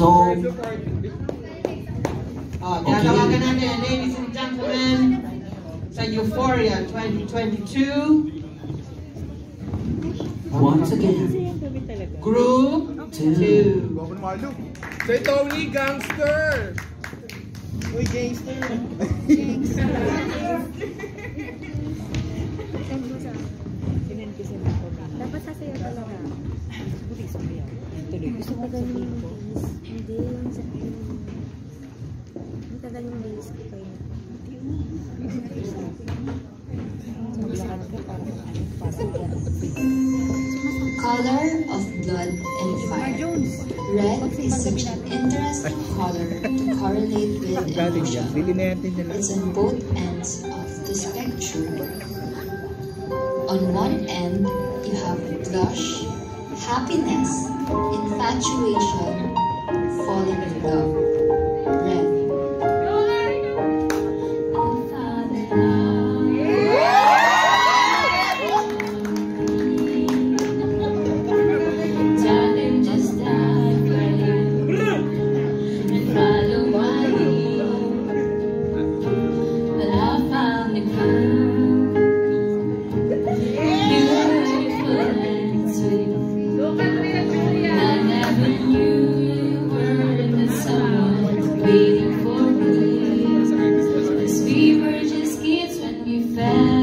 So, Oh, tatawagan natin, ladies and gentlemen, sa Euphoria 2022, once again, Group Two. 2. Say Tony, gangster! Uy, gangster! Dapat sasaya talaga. Gusto ko tagal yung. Hindi, yung sa Ang tagal yung base ko kayo. Color of blood and fire. Red is such an interesting color to correlate with Galing emotion. Bili na natin nila. It's on both ends of the spectrum. On one end, you have blush, happiness, infatuation, falling in love. fair.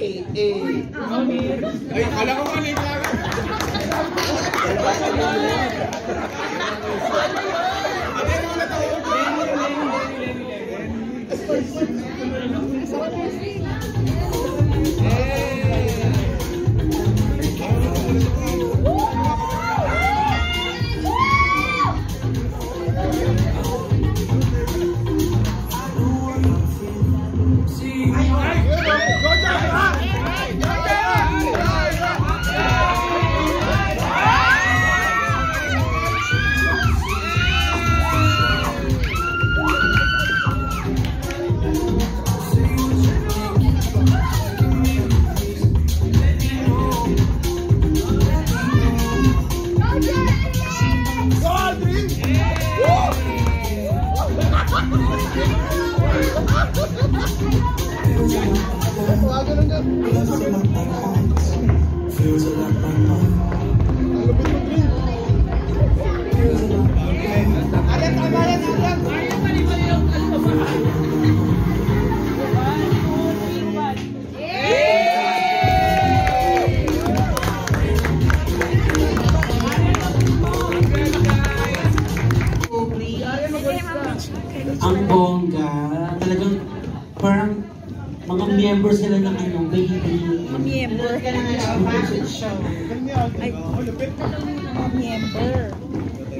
Ay, akala ko mali ka. to walk my path.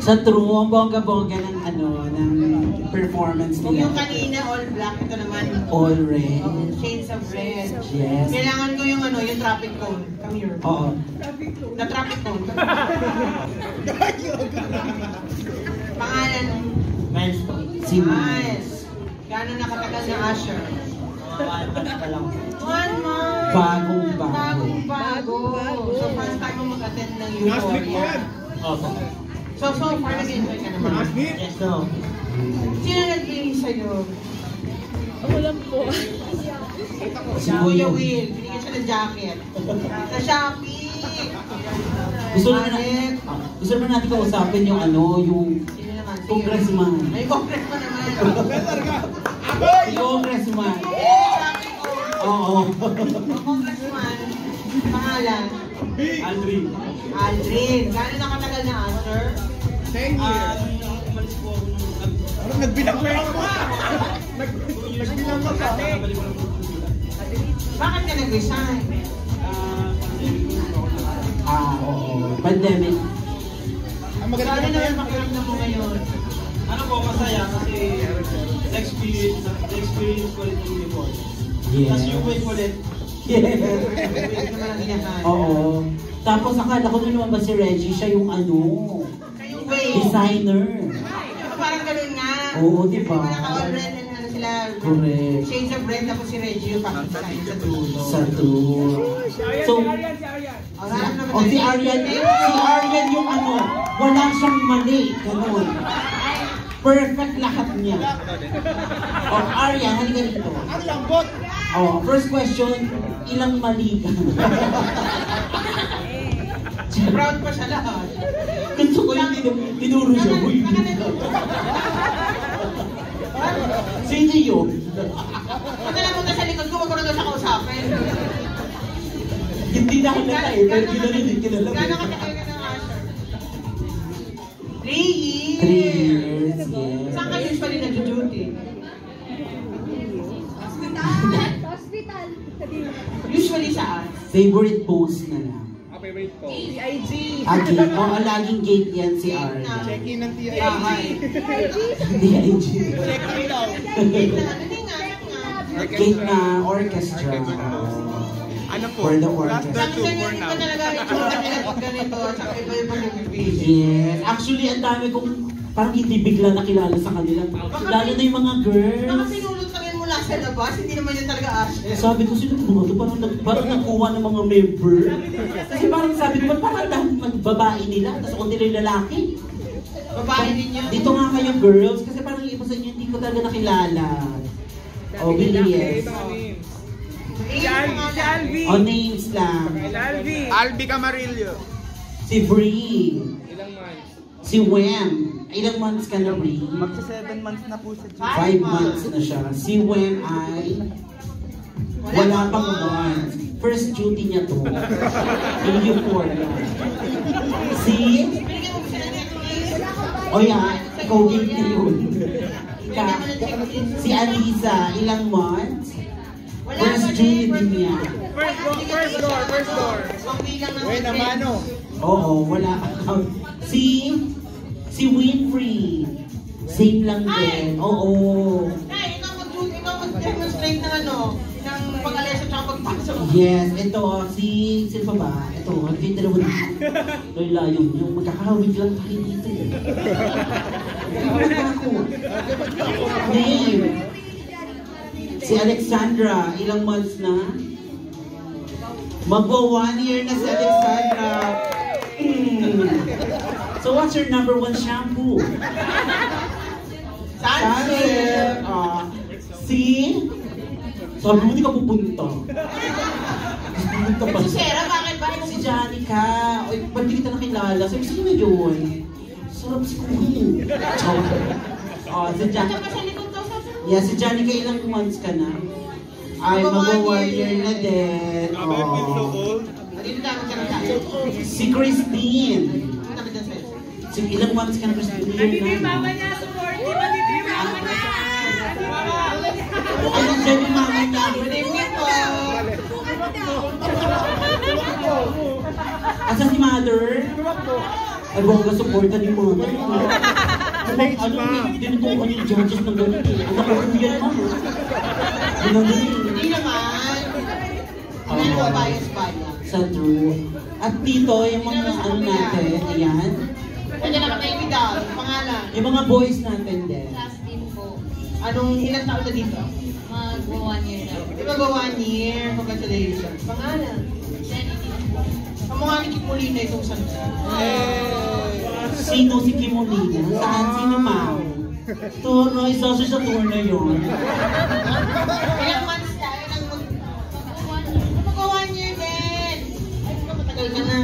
Sa true, ang bongga-bongga ng ano, ng performance Kung yung kanina all black, ito naman All red. oh, shades of red. Yes. Kailangan ko yung ano, yung traffic cone. Come here. Oo. The traffic cone. Pangalan. Milestone. Si Nice. Gano'n nakatagal na Usher? One month. Bagong bago. Bagong bago. So first time mo mag-attend ng Last week Euphoria. So, so far nag-enjoy ka naman. Yes, no. Sino nagbili sa'yo? Si Si Kuya Will. Binigyan siya ng jacket. Sa Shopee. Gusto naman natin, gusto naman natin kausapin yung ano, yung congressman. May congressman naman. Better ka. Si congressman. Oo. Congressman. Pangalan? Aldrin. Aldrin. Gano'n nakatagal na Usher? 10 years. Parang nagbilang ko yung Nag- Nagbilang ka pa. Bakit ka nag-resign? Ah, oo. Pandemic. Ang maganda Ano ka naman pakiramdam mo ngayon? Ano po, masaya kasi experience, experience ko rin yung before. Yes. Tapos yung wait ulit, Yes. Wait naman ang hinahanap. Oo. Tapos akala ko nung lumabas si Reggie, siya yung ano, wait. designer. Parang ganun nga. Oo, di ba? Wala ka all red and ano sila. Correct. Shades of Red, tapos si Reggie yung pakita sa dulo. Sa true. So, Oh, naman o si tayo. Arian, si Arian yung ano, wala siyang mali. Ganun. Perfect lahat niya. O, Arian, halika dito. Ang lambot! Oh, first question, ilang mali ka? Proud pa siya lahat. Gusto ko yung tinu- tinuro siya. Uy, Sino yun? Pagka napunta sa likod ko, wag ko na daw siya kausapin. Hindi na halata eh, pero kilala din, kilala Gano'n din. ka tayo ng Asher? Three years. Three years, yes. Saan ka usually nag-duty? Hospital. Usually saan? Favorite post na lang. Ko. CIG. Ah, gate. Oo, laging gate yan si Arya. Check-in ng TIG. Bahay. Hindi, IG. Check-in daw. Gate na. Gate na orchestra. Ano po? For the Last orchestra. the two for now. ganito, tsaka iba-iba yung. Yes. Actually, ang dami kong parang hindi bigla nakilala sa kanila. Lalo na yung mga girls. Ka sa labas, hindi naman yun talaga Asher. Sabi ko, sino ba ito? Parang, nag, parang nagkuha ng mga member. Kasi parang sabi ko, parang dahil babae nila, tapos ako nila yung lalaki. Babae din yun. Dito nga kayo girls, kasi parang iba sa inyo hindi ko talaga nakilala. O, yes. Eh, yung pangalan. O, names lang. Albi Camarillo. Si Bree. Ilang months? Si Wem. Ilang months ka na, Bree? Magsa 7 months na po sa Five months na siya. Si Wem ay wala pang months. First duty niya to. Uniform yan. Si? O yan, ikaw din yun. Ika, si Alisa, ilang months? Wala First duty din, niya. First door, first door, first door. Uy, naman oh. Oo, wala account. Si, si Winfrey. Same lang din. Oo. Ay, ikaw mag- ikaw mag-demonstrate ng ano, ng pag-alis at pagpasok. Yes, ito, si, sino pa ba? Ito, ang ganda naman dito. Loy layo niyo, magkakawig lang tayo dito eh. Name. Si Alexandra, ilang months na? Magwa one year na si Alexandra. Mm. So what's your number one shampoo? Sunsilk. Ah, si? Sabi mo, di ka pupunta. Pupunta pa. Si Sarah, bakit ba? Si Janica. Oy, ba't di kita nakilala? Sabi, sino na yun? Sarap si Kuhi. Chow. Oh, si Ito Janica. pa sa likod daw sa Yeah, si Janica, ilang months ka na? Ay, mag-one year na din. Oh. Dito tayo magkaroon tayo. Si Christine. Si ilang months ka na, Christine? Nandito yung mama niya, supportive. Yung mama niya. Ano dyan yung mama niya? Good evening po. Asa si mother? Ay, bongga supporta ni mother. Ano, ano, tinutukan yung judges ng eh. Ang nakakuya naman. Ginagaling. Hindi naman. Hindi Oo. naman bias-bias. Sa true. At dito, yung mga ano natin, ayan. Nandiyan naman tayo daw, pangalan. Yung mga boys natin din. Last team po. Anong ilang taon na dito? Mag one year na. Di ba ba one year? Congratulations. Pangalan. Kamukha ni Kim Molina itong sa Sino si Kim Molina? Saan? Sino ma'am? Isa siya sa tour na yun. Ilang months tayo nang mag... Mag one year din. Ay, matagal ka na.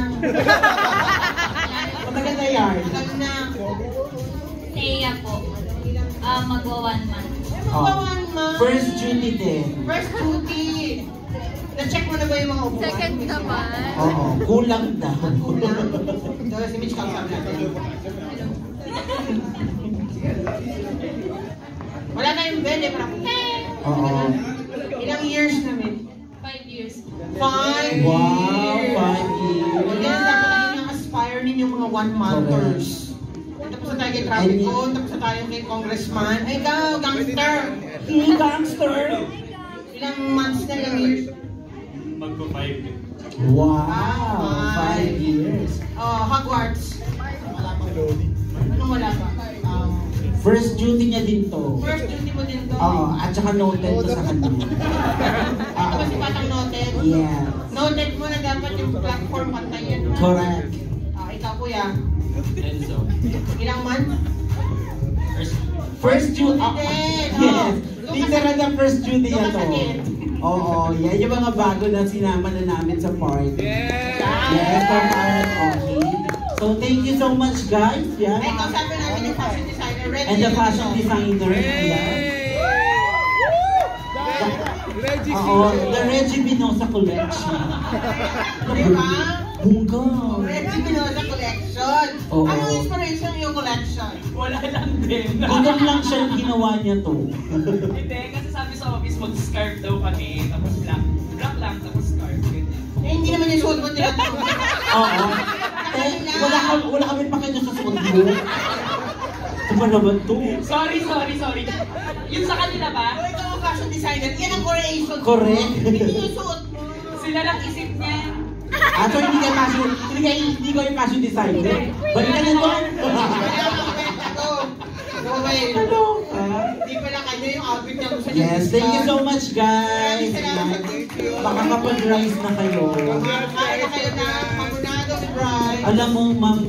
Matagal na yan. Matagal na. Thea po. Ah, magwa one month. Oh. Mag one month. First duty din. First duty. Na-check mo na ba yung mga upuan? Second naman. Oo, kulang daw. Kulang. Ito si Mitch kausap natin. Wala na yung bed eh, parang Oo. Ilang years na, Mitch? Five years. Five Wow, years. five years. Again, dapat naging ang aspire ninyong mga one-monthers. Tapos na tayo kay traffic ko, tapos na tayo kay congressman. Ay, ikaw, gangster! Hey, gangster! Ilang months na, ilang years? Wow, five years. Oh, Hogwarts. Wala pa. Anong wala pa? Um, First duty niya din to. First duty mo din to. Oo, at saka noted to sa kanya. Ito ba si Patang noted? Yeah. Noted mo na dapat yung platform pantayin. Correct. Enzo. Ilang month? First, First ah, yes. oh. Literal na first duty niya to. Oo, yan yung mga bago na sinama na namin sa party. Yes, so parang okay. So thank you so much guys. Yeah. Ay, kausapin namin yung fashion designer. Red And the fashion designer. Yeah. Reggie Oo, the Reggie Binosa collection. Di ba? Bungga. Red Espinosa collection. Oo. Anong inspiration yung collection? wala lang din. Ganun lang siya yung ginawa niya to. Hindi, kasi sabi sa office, mag-scarf daw kami, tapos black. Black lang, tapos scarf. Ganyan. Eh, hindi naman yung suot mo nila. Oo. Eh, wala, kami, wala kami pakita sa suot mo. Ito ba naman to? Sorry, sorry, sorry. Yung sa kanila ba? Kung ikaw ang fashion designer, yan ang creation mo. Correct. Hindi yung suot mo. Sila lang isip. Ah, so hindi kayo fashion, hindi kayo, hindi kayo fashion designer. Balikan niyo doon. Ano? Ah. Hindi pala kanya yung outfit niya gusto niya. Yes, thank you so much guys. Baka kapag-rise na kayo. Kaya na kayo na pamunado with Brian. Alam mo, ma'am,